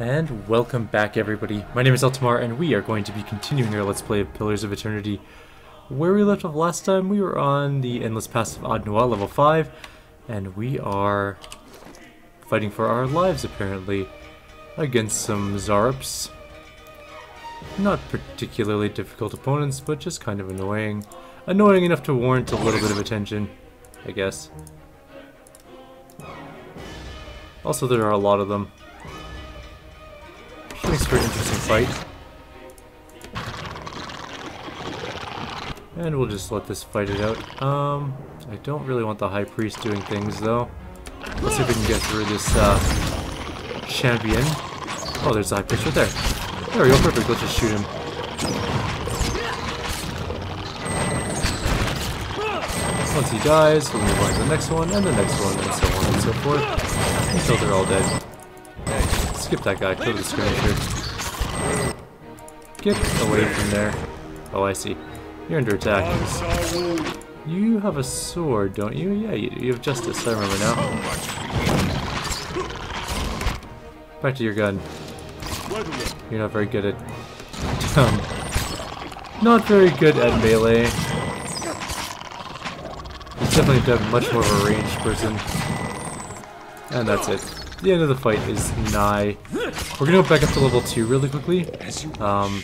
And welcome back everybody. My name is Eltimar and we are going to be continuing our Let's Play of Pillars of Eternity. Where we left off last time, we were on the Endless Paths of Od Nua level 5, and we are fighting for our lives apparently against some Xaurips. Not particularly difficult opponents, but just kind of annoying. Annoying enough to warrant a little bit of attention, I guess. Also, there are a lot of them. Fight. And we'll just let this fight it out. Um, I don't really want the High Priest doing things, though. Let's see if we can get through this, uh, champion. Oh, there's the High Priest right there. There we go, perfect. Let's just shoot him. Once he dies, we'll move on to the next one, and the next one, and so on and so forth, until they're all dead. Skip that guy, kill the skirmisher. Get away from there. Oh, I see. You're under attack. You have a sword, don't you? Yeah, you. You have justice, I remember now. Back to your gun. You're not very good at... Um, not very good at melee. He's definitely a much more of a ranged person. And that's it. The end of the fight is nigh. We're gonna go back up to level 2 really quickly. Um,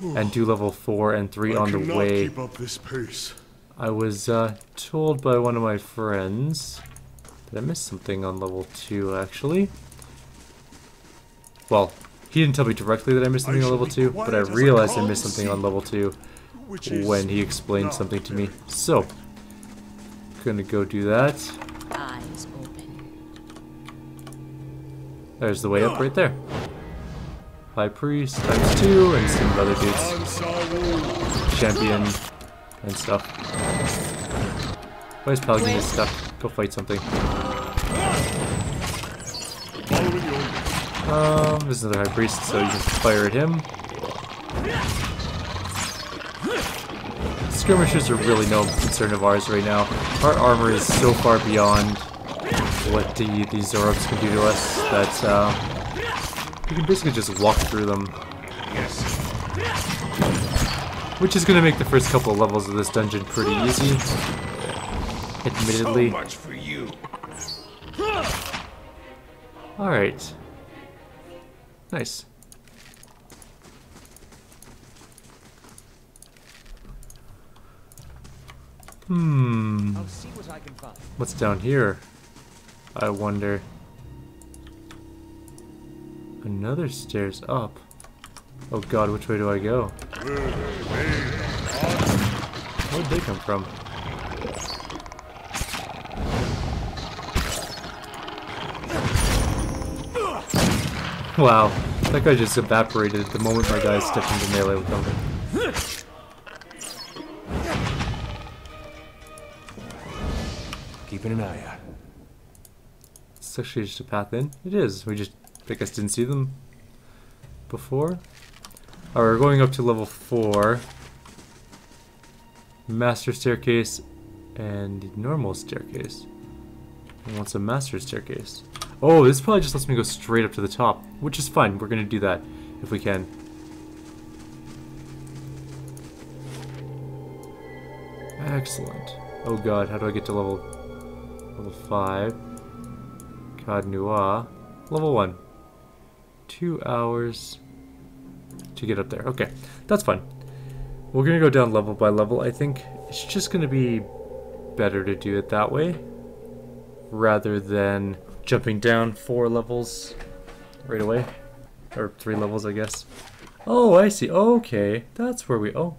and do level 4 and 3 on the way. I was uh, told by one of my friends that I missed something on level 2 actually. Well, he didn't tell me directly that I missed something on level 2, but I realized I missed something on level 2 when he explained something to me. So, gonna go do that. There's the way up right there. High Priest times two, and some other dudes. Champion and stuff. Why is Paladin stuck? Go fight something. Um, there's another High Priest, so you can fire at him. Skirmishers are really no concern of ours right now. Our armor is so far beyond what the, these Xaurips can do to us that uh, you can basically just walk through them. Yes. Which is going to make the first couple of levels of this dungeon pretty easy. Admittedly. So much for you. Alright. Nice. Hmm. What's down here? I wonder. Another stairs up. Oh god, which way do I go? Where'd they come from? Wow, that guy just evaporated the moment my guy stepped into melee with him. Keeping an eye out. Actually just a path in. It is. We just, I guess, didn't see them before. Alright, we're going up to level 4. Master staircase and normal staircase. And what's a master staircase? Oh, this probably just lets me go straight up to the top, which is fine. We're going to do that if we can. Excellent. Oh god, how do I get to level level 5? Caed Nua. Level 1. Two hours to get up there. Okay, that's fine. We're going to go down level by level. I think it's just going to be better to do it that way rather than jumping down four levels right away. Or three levels, I guess. Oh, I see. Okay, that's where we... Oh,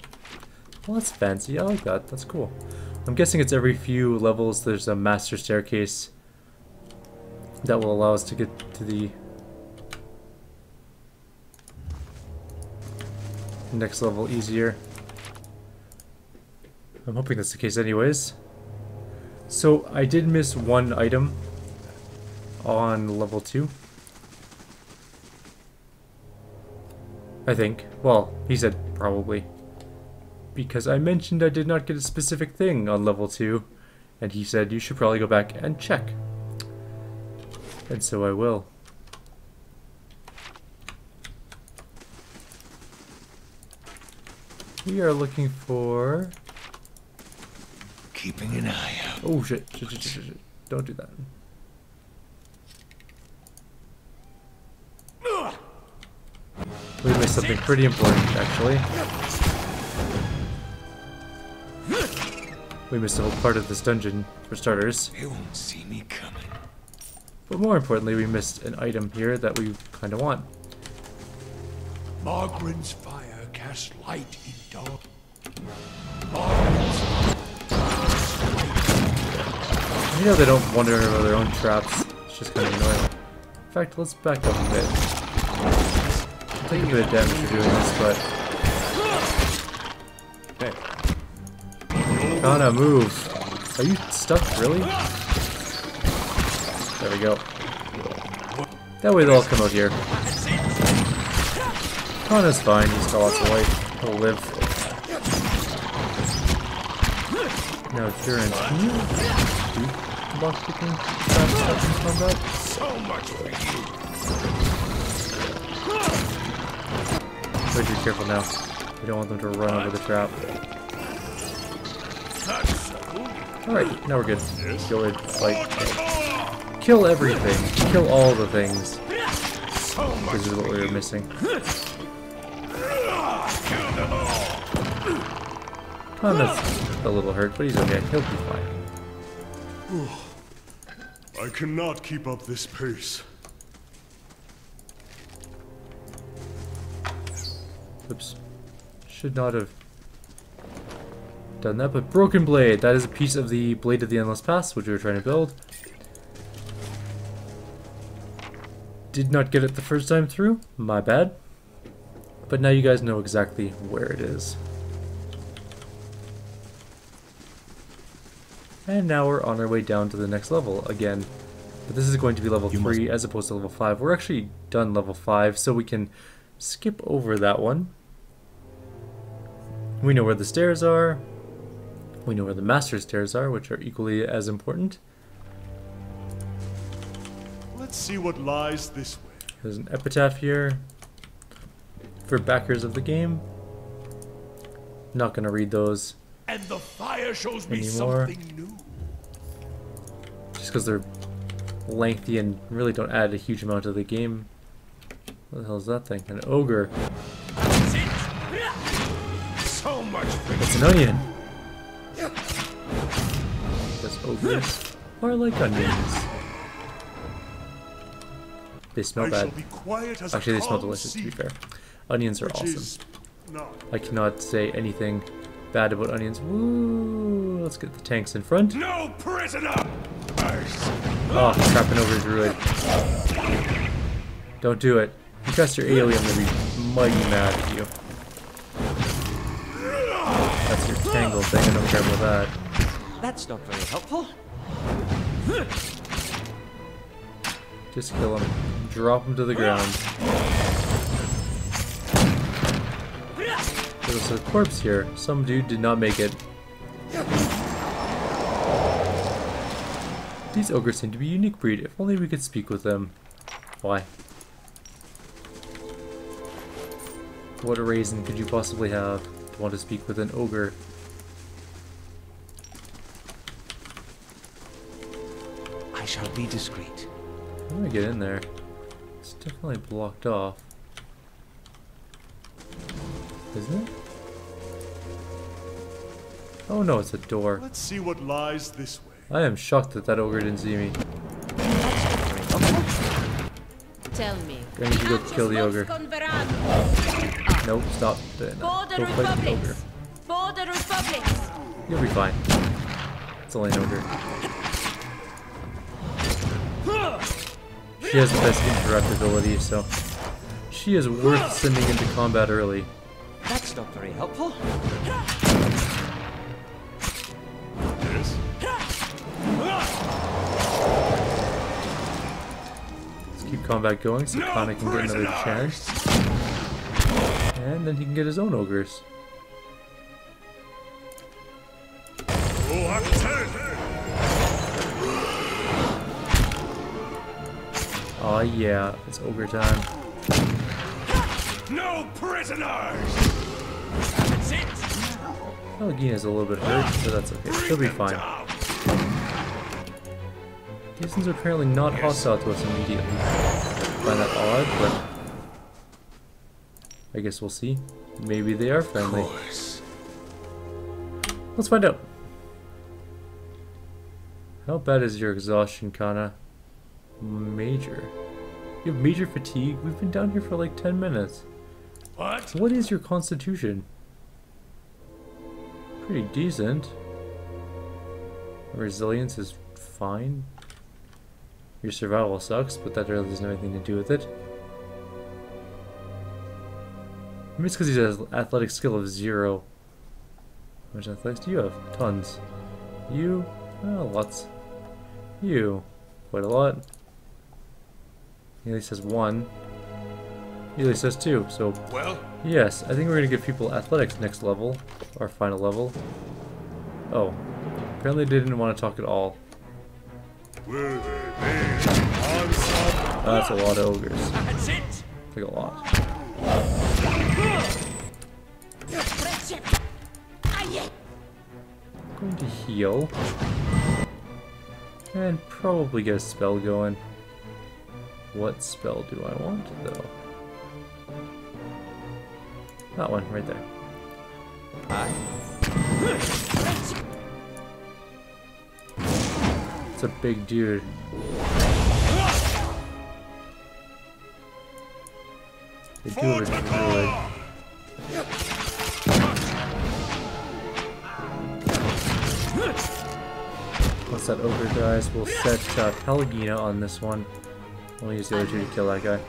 well, that's fancy. I like that. That's cool. I'm guessing it's every few levels there's a master staircase that will allow us to get to the next level easier. I'm hoping that's the case anyways. So I did miss one item on level 2. I think. Well, he said probably. Because I mentioned I did not get a specific thing on level 2, and he said you should probably go back and check. And so I will. We are looking for... Keeping an eye out. Oh shit, shit, shit, shit, shit. Don't do that. We missed something pretty important, actually. We missed a whole part of this dungeon, for starters. They won't see me coming. But more importantly, we missed an item here that we kind of want. Margren's fire casts light in dark. Margren's You know they don't wander over their own traps. It's just kind of annoying. In fact, let's back up a bit. I'll take a bit of damage for doing this, but... Hey, Kana, move! Are you stuck, really? There we go. That way they'll all come out here. Oh, Kana's fine, he's got lots of life. He'll live. Now, Duran, can you do block kicking combat? so much for you. But be careful now. We don't want them to run over the trap. Alright, now we're good. Go ahead, fight. Kill everything. Kill all the things. This is what we were missing. Oh, all. Kana's a little hurt, but he's okay. He'll be fine. I cannot keep up this pace. Oops. Should not have done that, but Broken Blade. That is a piece of the Blade of the Endless Paths, which we were trying to build. Did not get it the first time through. My bad. But now you guys know exactly where it is. And now we're on our way down to the next level again. But this is going to be level You must- 3 as opposed to level 5. We're actually done level 5, so we can skip over that one. We know where the stairs are. We know where the master stairs are, which are equally as important. Let's see what lies this way. There's an epitaph here for backers of the game. Not gonna read those And the fire shows me Anymore. something new. just because they're lengthy and really don't add a huge amount to the game. What the hell is that thing? An ogre. So much It's an onion. Because ogres are like onions. They smell bad. shall be quiet as Actually, they smell delicious, to be fair. Onions are awesome. is I cannot say anything bad about onions. Woo! Let's get the tanks in front. No prisoner! Ah, Ice. Oh, trapping over a druid. Don't do it. You cast your alien, they'll be mighty mad at you. That's your tangle thing, I don't care about that. That's not very helpful. Just kill him. Drop him to the ground. There's a corpse here. Some dude did not make it. These ogres seem to be a unique breed. If only we could speak with them. Why? What a reason could you possibly have to want to speak with an ogre? I shall be discreet. How do I get in there? It's definitely blocked off. Isn't it? Oh no, it's a door. Let's see what lies this way. I am shocked that that ogre didn't see me. Tell me. I need to go kill the ogre. Converano. Nope, stop doing For that. the Go fight the ogre. Republics. For the Republics. You'll be fine. It's only an ogre. She has the best interrupt ability, so she is worth sending into combat early. That's not very helpful. Yes? Let's keep combat going so Kana can get another chance. And then he can get his own ogres. Aw yeah, it's ogre time. No prisoners! That's it. Oh, Algina's a little bit hurt, but that's okay. She'll be fine. Are apparently not hostile to us immediately. I find that odd, but I guess we'll see. Maybe they are friendly. Let's find out. How bad is your exhaustion, Kana? Major. You have major fatigue? We've been down here for like 10 minutes. What? What is your constitution? Pretty decent. Resilience is fine. Your survival sucks, but that really doesn't have anything to do with it. Maybe it's because he has athletic skill of zero. How much athletics do you have? Tons. You? Oh, lots. You? Quite a lot. He at least has one. He at least has two, so Well, Yes, I think we're gonna give people athletics next level, our final level. Oh, apparently they didn't want to talk at all. will they be on some? That's a lot of ogres. That's it. It's like a lot. Going to heal. And probably get a spell going. What spell do I want, though? That one, right there. Aye. It's a big dude. They do it really. Once that ogre dies, we'll set uh, Pelagina on this one. We'll use the other two to kill that guy.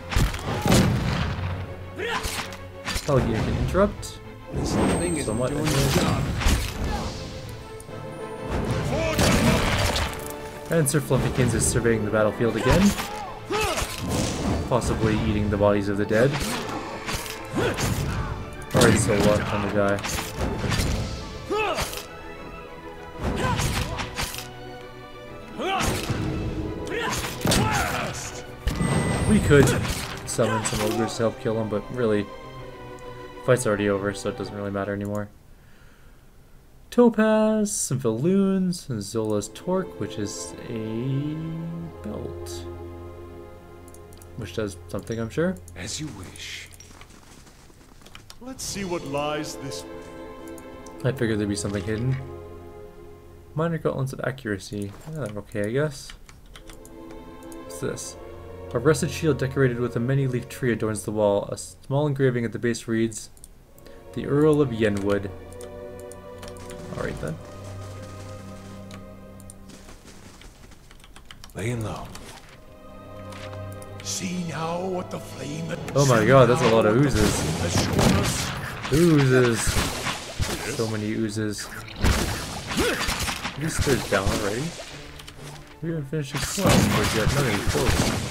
Pelagina can interrupt. This thing is Somewhat doing its job. And Sir Fluffykins is surveying the battlefield again. Possibly eating the bodies of the dead. Alright, so what on the guy? We could summon some ogres to help kill him, but really, fight's already over, so it doesn't really matter anymore. Topaz, some Valoons, and Zola's Torque, which is a belt. Which does something, I'm sure. As you wish. Let's see what lies this way. I figured there'd be something hidden. Minor gauntlets of accuracy. Yeah, okay, I guess. What's this? A rusted shield decorated with a many-leaf tree adorns the wall. A small engraving at the base reads, The Earl of Yenwood. Alright then. Laying low. See now what the flame. Oh my god, that's a lot of oozes. Oozes. So many oozes. Are these stairs down already? We haven't finished exploring towards yet. Not even close.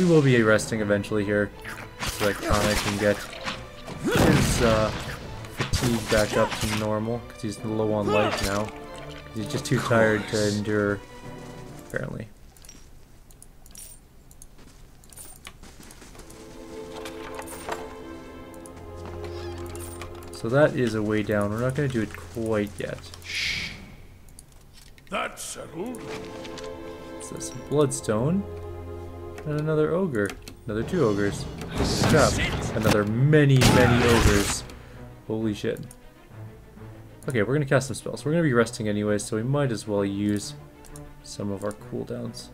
We will be resting eventually here, so that Kana can get his uh, fatigue back up to normal, because he's low on life now. He's just too tired to endure, apparently. So that is a way down. We're not going to do it quite yet. Shh. That's settled. What's this? Bloodstone. And another ogre. Another two ogres. Good job. Another many, many ogres. Holy shit. Okay, we're gonna cast some spells. We're gonna be resting anyway, so we might as well use some of our cooldowns.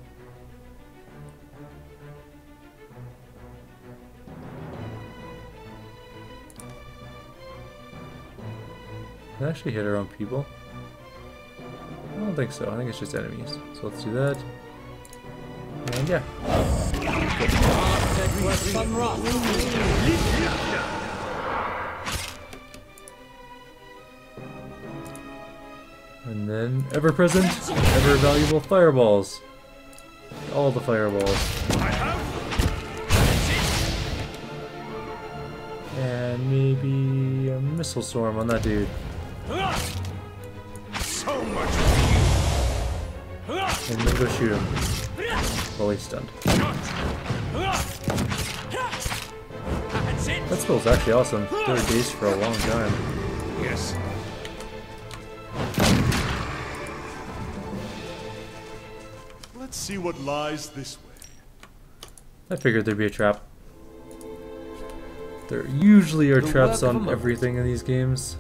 Can I actually hit our own people? I don't think so. I think it's just enemies. So let's do that. And yeah. And then ever present, ever valuable fireballs. All the fireballs. And maybe a missile storm on that dude. So much. And then go shoot him. While he's stunned. That's it. That spell's actually awesome. 30 days for a long time. Yes. Let's see what lies this way. I figured there'd be a trap. There usually are The traps work of a on moment. everything in these games.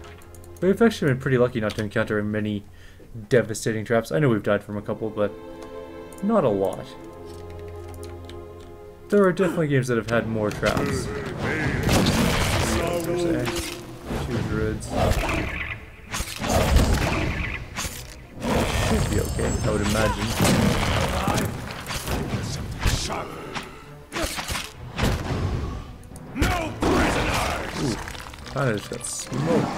But we've actually been pretty lucky not to encounter many devastating traps. I know we've died from a couple, but not a lot. There are definitely games that have had more traps. Should be okay, I would imagine. No! Kinda just got smoked.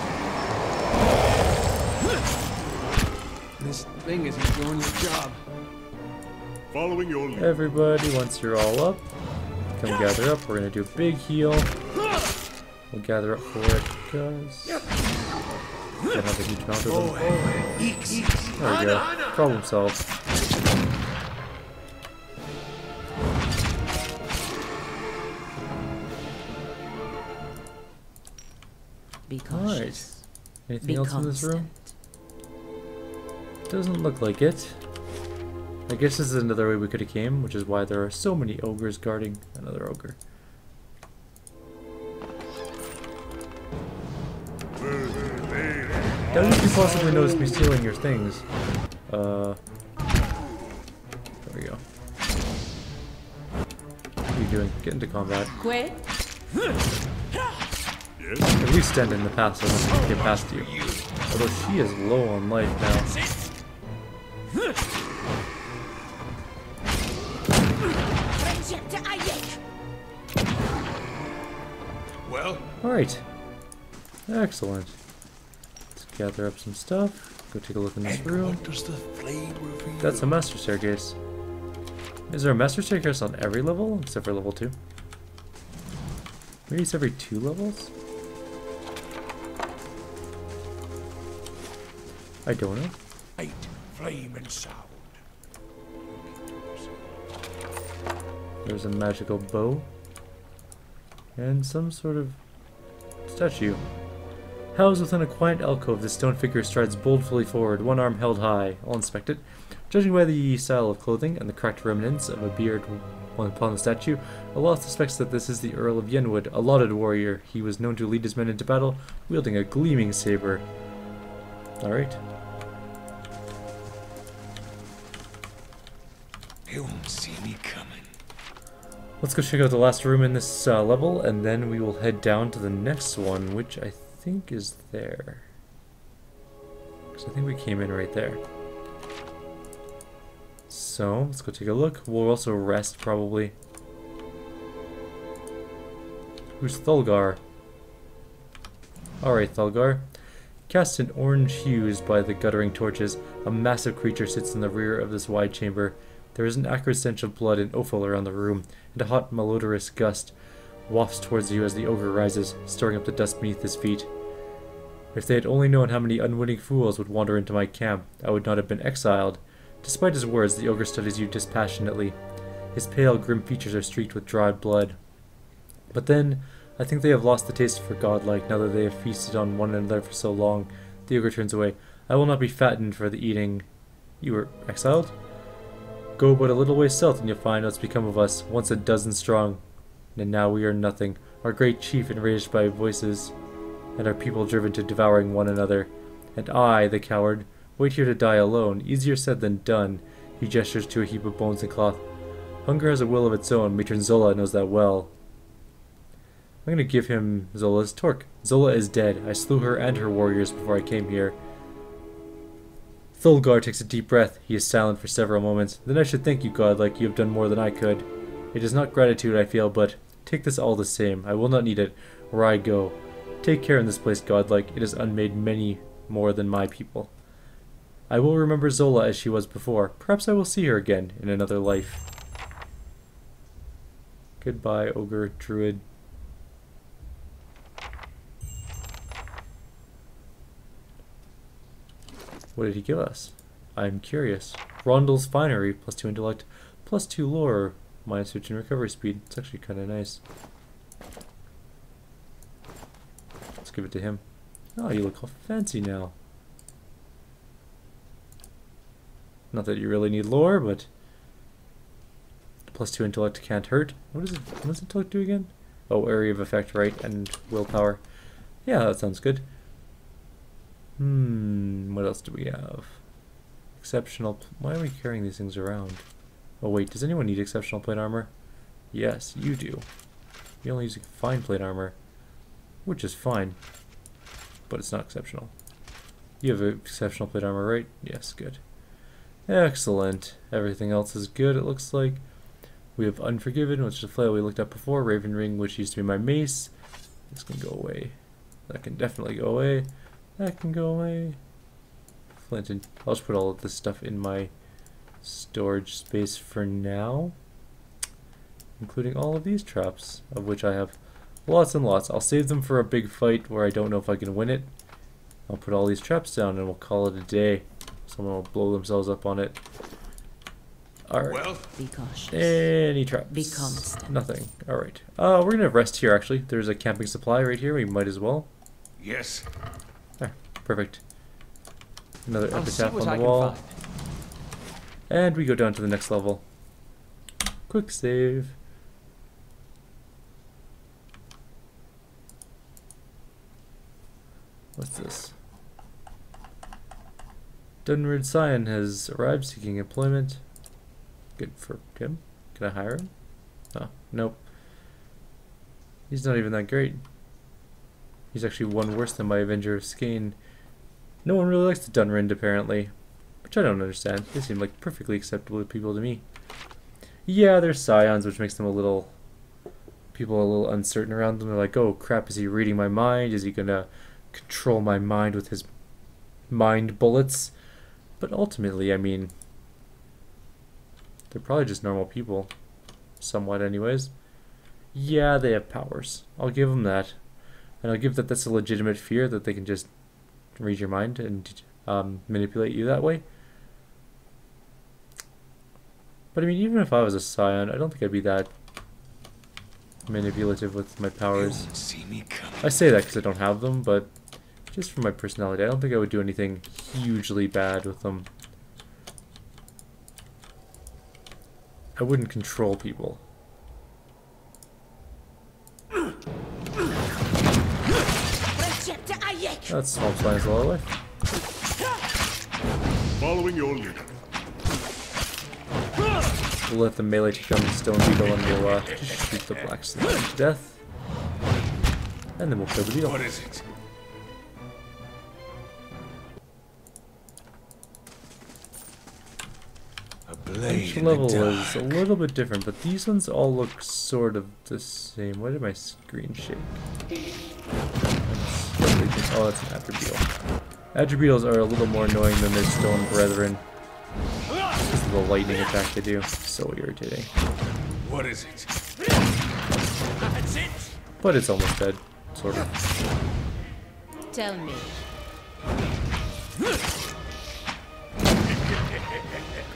This thing isn't doing your job. Following your lead. Everybody, once you're all up, come gather up. We're gonna do a big heal. We'll gather up for it, guys. Don't have a huge amount of them. Oh, there we go. Problem solved. Be cautious. Anything Be else in this room? Doesn't look like it. I guess this is another way we could have came, which is why there are so many ogres guarding another ogre. How did you possibly notice me stealing your things? Uh, there we go. What are you doing? Get into combat. Quit. At least stand in the path so I don't get past you. Although she is low on life now. Well, Alright. Excellent. Let's gather up some stuff. Go take a look in this room. what does the? That's a master staircase. Is there a master staircase on every level except for level 2? Maybe it's every two levels? I don't know. Eight flame, and sound. There's a magical bow. And some sort of statue. Housed within a quiet alcove, the stone figure strides boldly forward, one arm held high. I'll inspect it. Judging by the style of clothing and the cracked remnants of a beard upon the statue, Aloth suspects that this is the Earl of Yenwood, a lauded warrior. He was known to lead his men into battle, wielding a gleaming saber. Alright. They won't see me coming. Let's go check out the last room in this uh, level, and then we will head down to the next one, which I think is there. Because I think we came in right there. So, let's go take a look. We'll also rest, probably. Who's Thulgar? Alright, Thulgar. Cast in orange hues by the guttering torches, a massive creature sits in the rear of this wide chamber. There is an acrid stench of blood and offal around the room, and a hot, malodorous gust wafts towards you as the ogre rises, stirring up the dust beneath his feet. If they had only known how many unwitting fools would wander into my camp, I would not have been exiled. Despite his words, the ogre studies you dispassionately. His pale, grim features are streaked with dried blood. But then, I think they have lost the taste for godlike now that they have feasted on one another for so long. The ogre turns away. I will not be fattened for the eating. You were exiled? Go but a little way south and you'll find what's become of us, once a dozen strong. And now we are nothing, our great chief enraged by voices, and our people driven to devouring one another. And I, the coward, wait here to die alone, easier said than done. He gestures to a heap of bones and cloth. Hunger has a will of its own, Matron Zola knows that well. I'm gonna give him Zola's torque. Zola is dead. I slew her and her warriors before I came here. Thulgar takes a deep breath. He is silent for several moments. Then I should thank you, God, like you have done more than I could. It is not gratitude I feel, but take this all the same. I will not need it where I go. Take care in this place, godlike. It has unmade many more than my people. I will remember Zola as she was before. Perhaps I will see her again in another life. Goodbye, ogre, druid. What did he give us? I'm curious. Rondel's Finery, plus 2 intellect, plus 2 lore, minus 15 recovery speed. It's actually kind of nice. Let's give it to him. Oh, you look all fancy now. Not that you really need lore, but plus two intellect can't hurt. What is it? What does intellect do again? Oh, area of effect, right, and willpower. Yeah, that sounds good. Hmm, what else do we have? Exceptional. Why are we carrying these things around? Oh wait, does anyone need exceptional plate armor? Yes, you do. You're only using fine plate armor, which is fine, but it's not exceptional. You have exceptional plate armor, right? Yes, good. Excellent. Everything else is good, it looks like. We have Unforgiven, which is a flail we looked at before. Raven Ring, which used to be my mace. This can go away. That can definitely go away. That can go away. Flint and I'll just put all of this stuff in my storage space for now. Including all of these traps, of which I have lots and lots. I'll save them for a big fight where I don't know if I can win it. I'll put all these traps down and we'll call it a day. Someone will blow themselves up on it. Alright. Well, Be cautious. Any traps? Be constant. Nothing. Alright. Uh, we're gonna rest here actually. There's a camping supply right here. We might as well. yes. Perfect. Another epitaph on the wall. And we go down to the next level. Quick save. What's this? Dunrid Scion has arrived seeking employment. Good for him. Can I hire him? Oh, nope. He's not even that great. He's actually one worse than my Avenger of Skaen. No one really likes the Dunrind, apparently. Which I don't understand. They seem like perfectly acceptable people to me. Yeah, they're scions, which makes them a little... People a little uncertain around them. They're like, oh crap, is he reading my mind? Is he gonna control my mind with his mind bullets? But ultimately, I mean... They're probably just normal people. Somewhat, anyways. Yeah, they have powers. I'll give them that. And I'll give that that's a legitimate fear that they can just read your mind and um, manipulate you that way. But I mean, even if I was a scion, I don't think I'd be that manipulative with my powers. see me. I say that because I don't have them, but just for my personality, I don't think I would do anything hugely bad with them. I wouldn't control people. That's Swamp Science a lot. Following your leader. We'll let the melee take on the Stone Beetle and we'll uh, just shoot the Black Slime to death. And then we'll kill the beetle. What is it? A Each level is a little bit different, but these ones all look sort of the same. Why did my screen shake? Oh, that's an Adra Beetle. Adrebeetles are a little more annoying than their stone brethren. Because of the lightning attack they do. So irritating. What is it? That's it. But it's almost dead. Sort of. Tell me.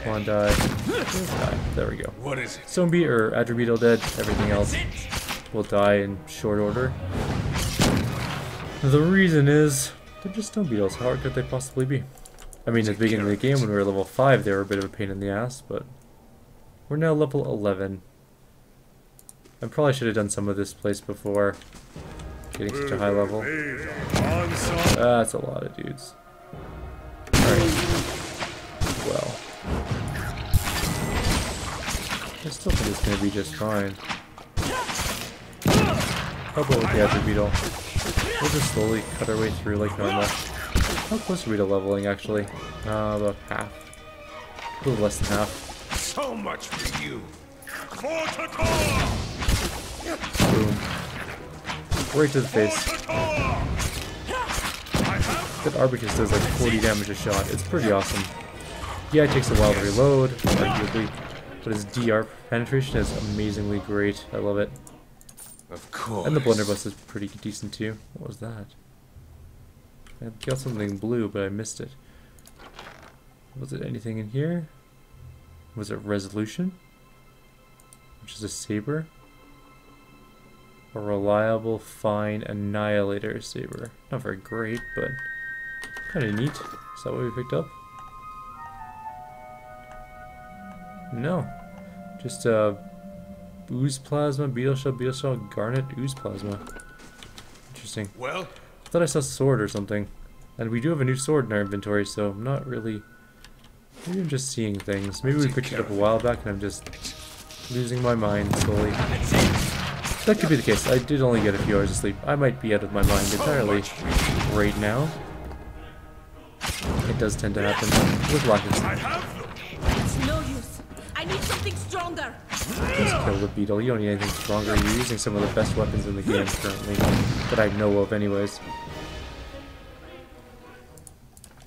Come on, die. die. There we go. What is it? Stone Beat or Adra Beetle dead. Everything else will die in short order. The reason is they're just stone beetles. How hard could they possibly be? I mean, at the beginning of the game when we were level 5, they were a bit of a pain in the ass, but we're now level 11. I probably should have done some of this place before getting such a high level. Ah, that's a lot of dudes. Alright. Well. I still think it's gonna be just fine. How about with the Azure Beetle? We'll just slowly cut our way through like normal. How close are we to leveling actually? Uh, about half. A little less than half. So much for you. Boom. Right to the face. That arquebus does like 40 damage a shot. It's pretty awesome. Yeah, it takes a while to reload, arguably, but his DR penetration is amazingly great. I love it. Course. And the blunderbuss is pretty decent too. What was that? I got something blue, but I missed it. Was it anything in here? Was it resolution? Which is a saber? A reliable, fine annihilator saber. Not very great, but kind of neat. Is that what we picked up? No. Just uh, ooze plasma, beetle shell, beetle shell, garnet, ooze plasma. Interesting. Well, I thought I saw a sword or something. And we do have a new sword in our inventory, so I'm not really... Maybe I'm just seeing things. Maybe we picked it up a while back and I'm just losing my mind slowly. That could be the case. I did only get a few hours of sleep. I might be out of my mind entirely right now. It does tend to happen with lack of sleep. It's no use. I need something stronger. Just kill the beetle. You don't need anything stronger. You're using some of the best weapons in the game currently. That I know of anyways.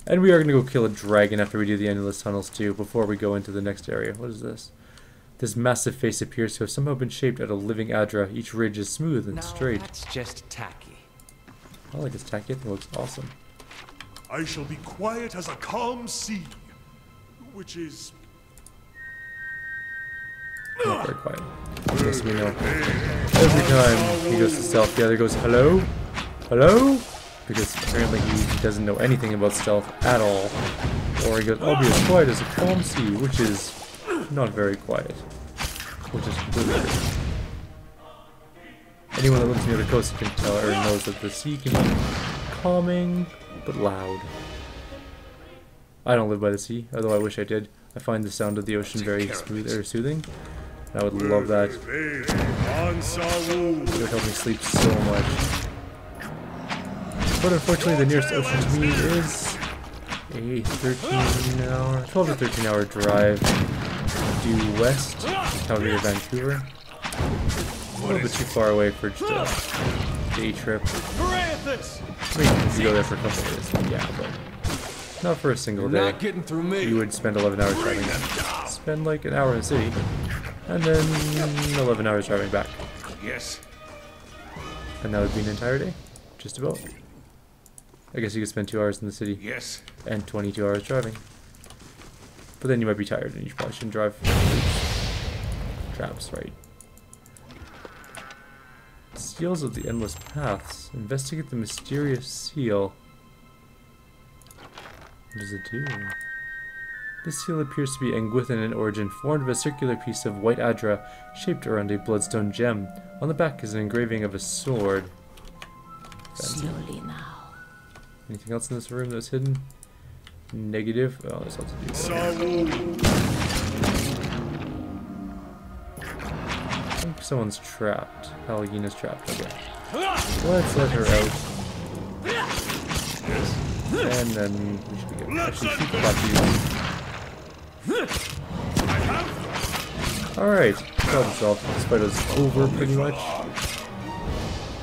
And we are going to go kill a dragon after we do the endless tunnels too, before we go into the next area. What is this? This massive face appears to have somehow been shaped out of living Adra. Each ridge is smooth and Now, straight. that's just tacky. I like this tacky. I think it looks awesome. I shall be quiet as a calm sea, which is Not very quiet. Yes, we know. Every time he goes to stealth, the other goes, hello? Hello? Because apparently he doesn't know anything about stealth at all. Or he goes, I'll be as quiet as a calm sea, which is not very quiet. Which is different. Anyone that lives near the coast can tell or knows that the sea can be calming, but loud. I don't live by the sea, although I wish I did. I find the sound of the ocean very smooth or soothing. I would love that. It would help me sleep so much. But unfortunately, the nearest ocean to me is a 13 hour, 12 to 13 hour drive due west from Calgary to Vancouver. A little bit too far away for just a day trip. I mean, you go there for a couple of days, yeah, but not for a single day. Not getting through me. You would spend 11 hours driving. Spend like an hour in the city, and then 11 hours driving back. yes. And that would be an entire day? Just about. I guess you could spend two hours in the city Yes. and 22 hours driving. But then you might be tired and you probably shouldn't drive. Traps, right? Seals of the Endless Paths. Investigate the mysterious seal. What does it do? This seal appears to be Engwithan in origin, formed of a circular piece of white adra shaped around a bloodstone gem. On the back is an engraving of a sword. Slowly now. Anything else in this room that's hidden? Negative. Oh, there's lots of people. Sawu. I think someone's trapped. Palagina's trapped. Okay. Let's let her out. And then we should be good. Actually, shoot the black Alright. Problem solved. This fight is over pretty much.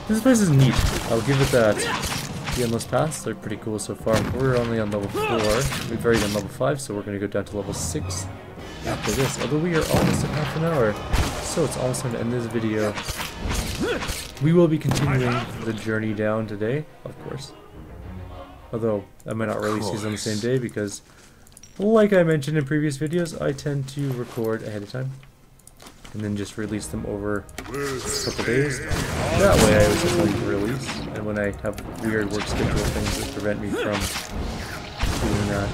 This place is neat. I'll give it that. The Endless Paths, they're pretty cool so far. We're only on level 4. We've already done level 5, so we're going to go down to level 6 after this. Although we are almost at half an hour. So it's almost time to end this video. We will be continuing the journey down today, of course. Although, I might not release these on the same day because, like I mentioned in previous videos, I tend to record ahead of time. And then just release them over a couple days. That way I always have one to release. And when I have weird work schedule things that prevent me from doing that.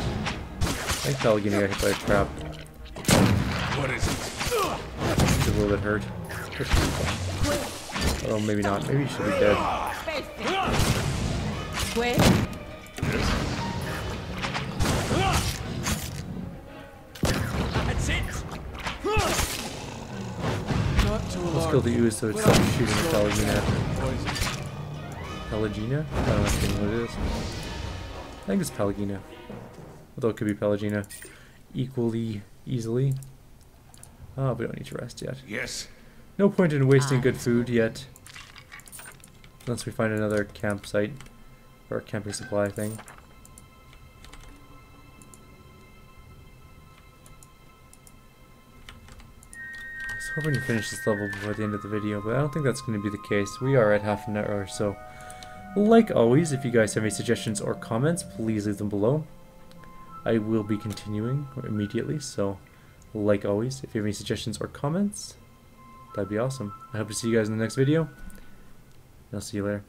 I think Palagini got hit by a trap. What is it? She's a little bit hurt. But she'll be fine. Oh, maybe not. Maybe she'll be dead. Wait. Not too Let's kill the ooze so it stops shooting at Palagina. Poison. Pelagina? I don't know what it is. I think it's Pelagina. Although it could be Pelagina equally easily. Oh, we don't need to rest yet. Yes. No point in wasting Ah, good food yet. Unless we find another campsite. Or a camping supply thing. Was hoping to finish this level before the end of the video, but I don't think that's going to be the case. We are at half an hour so. Like always, if you guys have any suggestions or comments, please leave them below. I will be continuing immediately, so like always, if you have any suggestions or comments, that'd be awesome. I hope to see you guys in the next video. I'll see you later.